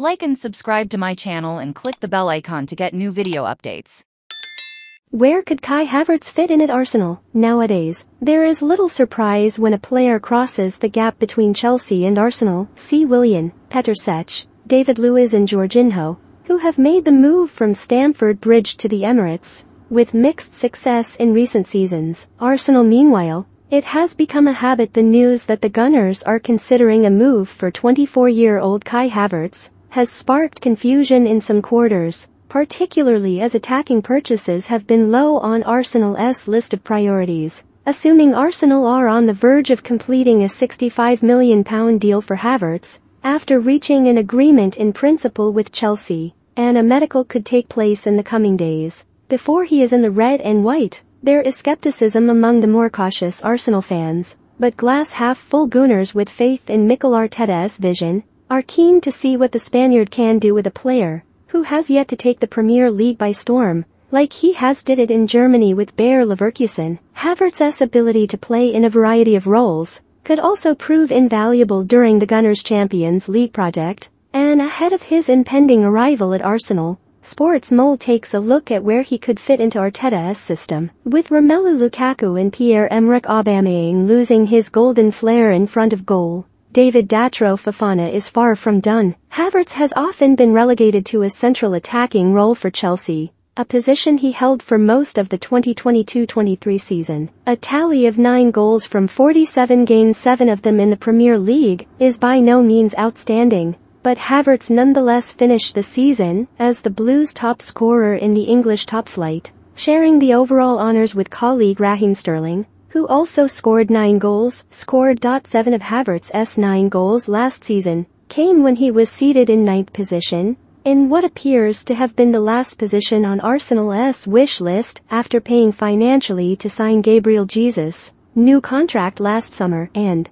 Like and subscribe to my channel and click the bell icon to get new video updates. Where could Kai Havertz fit in at Arsenal? Nowadays, there is little surprise when a player crosses the gap between Chelsea and Arsenal. See Willian, Petr Cech, David Luiz and Jorginho, who have made the move from Stamford Bridge to the Emirates, with mixed success in recent seasons. Arsenal meanwhile, it has become a habit the news that the Gunners are considering a move for 24-year-old Kai Havertz has sparked confusion in some quarters, particularly as attacking purchases have been low on Arsenal's list of priorities. Assuming Arsenal are on the verge of completing a £65 million deal for Havertz, after reaching an agreement in principle with Chelsea, and a medical could take place in the coming days, before he is in the red and white, there is skepticism among the more cautious Arsenal fans, but glass half full Gunners with faith in Mikel Arteta's vision, are keen to see what the Spaniard can do with a player who has yet to take the Premier League by storm, like he has did it in Germany with Bayer Leverkusen. Havertz's ability to play in a variety of roles could also prove invaluable during the Gunners Champions League project, and ahead of his impending arrival at Arsenal, Sports Mole takes a look at where he could fit into Arteta's system. With Romelu Lukaku and Pierre-Emerick Aubameyang losing his golden flair in front of goal, David Datro Fofana is far from done. Havertz has often been relegated to a central attacking role for Chelsea, a position he held for most of the 2022-23 season. A tally of 9 goals from 47 games 7 of them in the Premier League is by no means outstanding, but Havertz nonetheless finished the season as the Blues' top scorer in the English top flight, sharing the overall honours with colleague Raheem Sterling, who also scored 9 goals, scored. 7 of Havertz's 9 goals last season, came when he was seated in ninth position, in what appears to have been the last position on Arsenal's wish list after paying financially to sign Gabriel Jesus' new contract last summer and